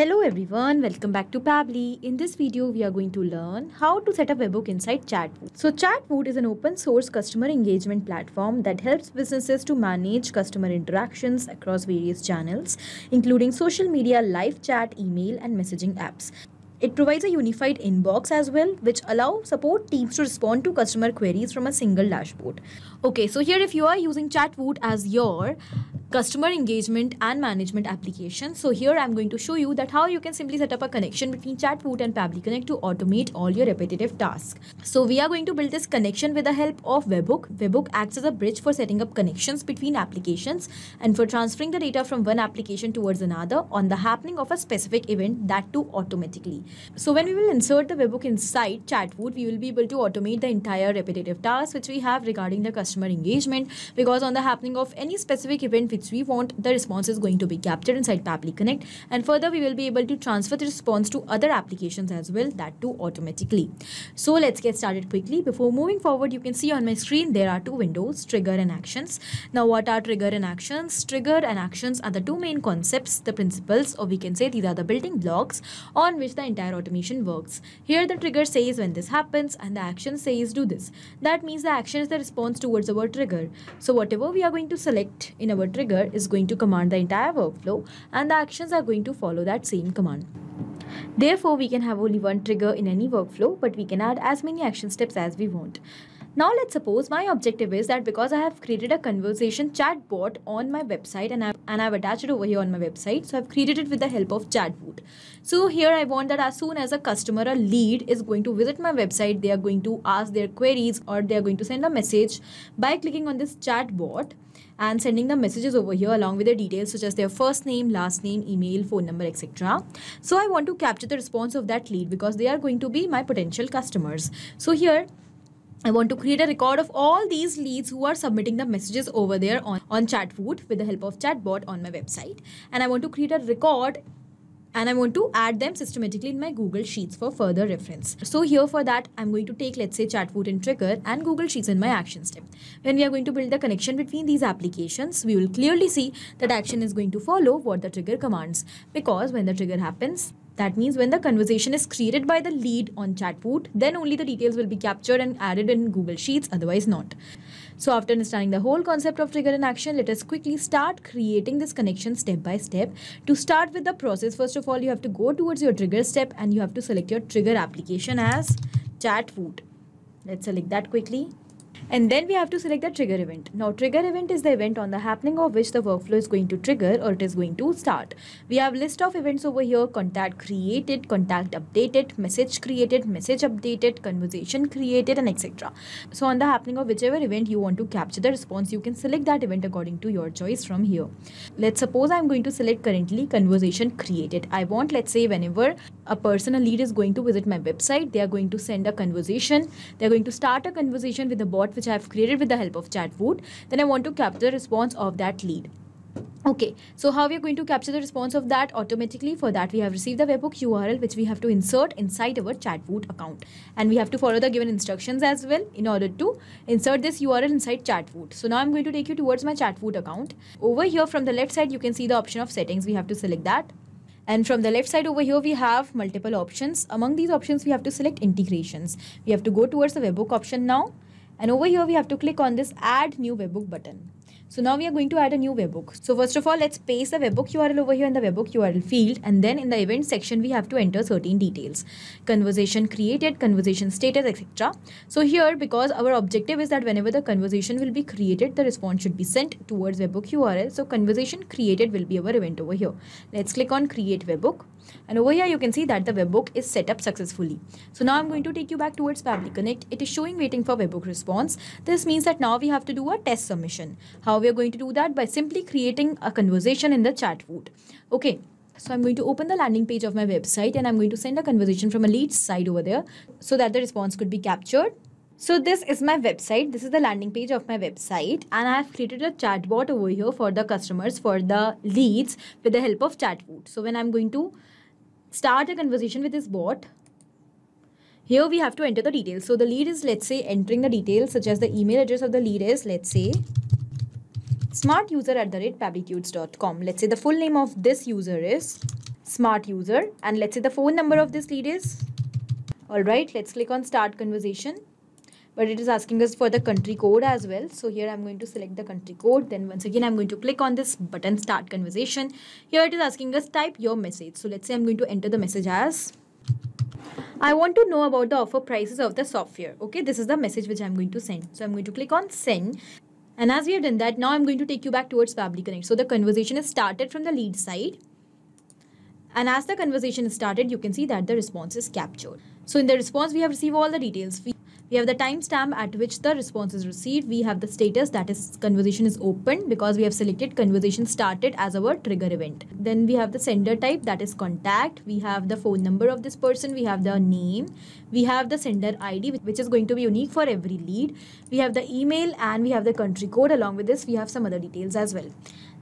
Hello everyone, welcome back to Pabbly. In this video, we are going to learn how to set up webhook inside Chatwoot. So Chatwoot is an open source customer engagement platform that helps businesses to manage customer interactions across various channels, including social media, live chat, email, and messaging apps. It provides a unified inbox as well, which allow support teams to respond to customer queries from a single dashboard. Okay, so here if you are using Chatwoot as your customer engagement and management application. So here I'm going to show you that how you can simply set up a connection between Chatwoot and Pabbly Connect to automate all your repetitive tasks. So we are going to build this connection with the help of Webhook. Webhook acts as a bridge for setting up connections between applications and for transferring the data from one application towards another on the happening of a specific event that too automatically. So when we will insert the webhook inside Chatwoot, we will be able to automate the entire repetitive tasks which we have regarding the customer engagement because on the happening of any specific event which we want, the response is going to be captured inside Pabbly Connect and further we will be able to transfer the response to other applications as well, that too automatically. So let's get started quickly. Before moving forward, you can see on my screen there are two windows, trigger and actions. Now what are trigger and actions? Trigger and actions are the two main concepts, the principles or we can say these are the building blocks on which the entire automation works. Here the trigger says when this happens and the action says do this. That means the action is the response towards our trigger. So whatever we are going to select in our trigger is going to command the entire workflow and the actions are going to follow that same command. Therefore, we can have only one trigger in any workflow, but we can add as many action steps as we want. Now let's suppose my objective is that because I have created a conversation chatbot on my website and I've, and I've attached it over here on my website. So I've created it with the help of Chatwoot. So here I want that as soon as a customer, a lead is going to visit my website, they are going to ask their queries or they are going to send a message by clicking on this chat bot and sending the messages over here along with their details such as their first name, last name, email, phone number, etc. So I want to capture the response of that lead because they are going to be my potential customers. So here I want to create a record of all these leads who are submitting the messages over there on, on Chatwoot with the help of chatbot on my website. And I want to create a record and I want to add them systematically in my Google Sheets for further reference. So here for that, I'm going to take let's say Chatwoot and Trigger and Google Sheets in my action step. When we are going to build the connection between these applications, we will clearly see that action is going to follow what the trigger commands because when the trigger happens, that means when the conversation is created by the lead on Chatwoot, then only the details will be captured and added in Google Sheets, otherwise not. So after understanding the whole concept of trigger and action, let us quickly start creating this connection step by step. To start with the process, first of all, you have to go towards your trigger step and you have to select your trigger application as Chatwoot. Let's select that quickly and then we have to select the trigger event. Now trigger event is the event on the happening of which the workflow is going to trigger or it is going to start. We have list of events over here, contact created, contact updated, message created, message updated, conversation created and etc. So on the happening of whichever event you want to capture the response, you can select that event according to your choice from here. Let's suppose I'm going to select currently conversation created. I want let's say whenever a person, a lead is going to visit my website, they are going to send a conversation, they're going to start a conversation with a bot which I have created with the help of Chatwoot, then I want to capture the response of that lead. Okay, so how we are going to capture the response of that automatically? For that, we have received the webhook URL which we have to insert inside our Chatwoot account. And we have to follow the given instructions as well in order to insert this URL inside Chatwoot. So now I'm going to take you towards my Chatwoot account. Over here from the left side, you can see the option of settings. We have to select that. And from the left side over here, we have multiple options. Among these options, we have to select integrations. We have to go towards the webhook option now and over here, we have to click on this add new webhook button. So now we are going to add a new webhook. So first of all, let's paste the webhook URL over here in the webhook URL field. And then in the event section, we have to enter certain details. Conversation created, conversation status, etc. So here, because our objective is that whenever the conversation will be created, the response should be sent towards webhook URL. So conversation created will be our event over here. Let's click on create webhook. And over here, you can see that the webhook is set up successfully. So now I'm going to take you back towards Pabbly Connect. It is showing waiting for webhook response. This means that now we have to do a test submission. How we are going to do that? By simply creating a conversation in the Chatwoot. Okay. So I'm going to open the landing page of my website and I'm going to send a conversation from a lead side over there so that the response could be captured. So this is my website. This is the landing page of my website and I have created a chatbot over here for the customers, for the leads with the help of Chatwoot. So when I'm going to start a conversation with this bot, here we have to enter the details. So the lead is, let's say, entering the details such as the email address of the lead is, let's say, smartuser at the rate. Let's say the full name of this user is smart user and let's say the phone number of this lead is all right let's click on start conversation but it is asking us for the country code as well so here i'm going to select the country code then once again i'm going to click on this button start conversation here it is asking us type your message so let's say i'm going to enter the message as I want to know about the offer prices of the software. Okay, this is the message which I'm going to send. So I'm going to click on send. And as we have done that, now I'm going to take you back towards Pabbly Connect. So the conversation is started from the lead side. And as the conversation is started, you can see that the response is captured. So in the response, we have received all the details. We we have the timestamp at which the response is received. We have the status that is conversation is open because we have selected conversation started as our trigger event. Then we have the sender type that is contact. We have the phone number of this person. We have the name. We have the sender ID which is going to be unique for every lead. We have the email and we have the country code. Along with this, we have some other details as well.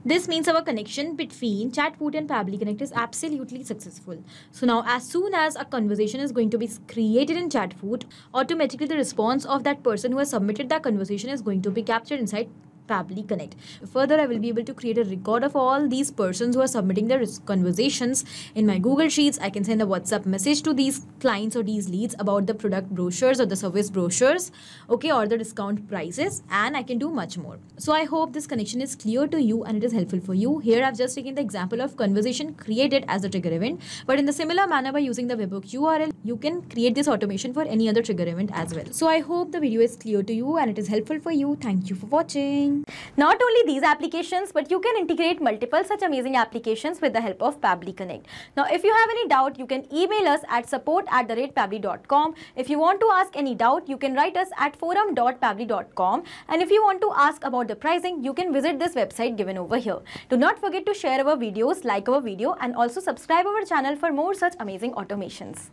This means our connection between Chatwoot and Pabbly Connect is absolutely successful. So now as soon as a conversation is going to be created in Chatwoot, automatically the response of that person who has submitted that conversation is going to be captured inside Pabbly Connect. Further, I will be able to create a record of all these persons who are submitting their conversations in my Google Sheets. I can send a WhatsApp message to these clients or these leads about the product brochures or the service brochures, okay, or the discount prices, and I can do much more. So I hope this connection is clear to you and it is helpful for you. Here I've just taken the example of conversation created as a trigger event, but in the similar manner by using the webhook URL, you can create this automation for any other trigger event as well. So I hope the video is clear to you and it is helpful for you. Thank you for watching. Not only these applications, but you can integrate multiple such amazing applications with the help of Pabbly Connect. Now, if you have any doubt, you can email us at support at the rate pabbly.com. If you want to ask any doubt, you can write us at forum.pabbly.com. And if you want to ask about the pricing, you can visit this website given over here. Do not forget to share our videos, like our video, and also subscribe our channel for more such amazing automations.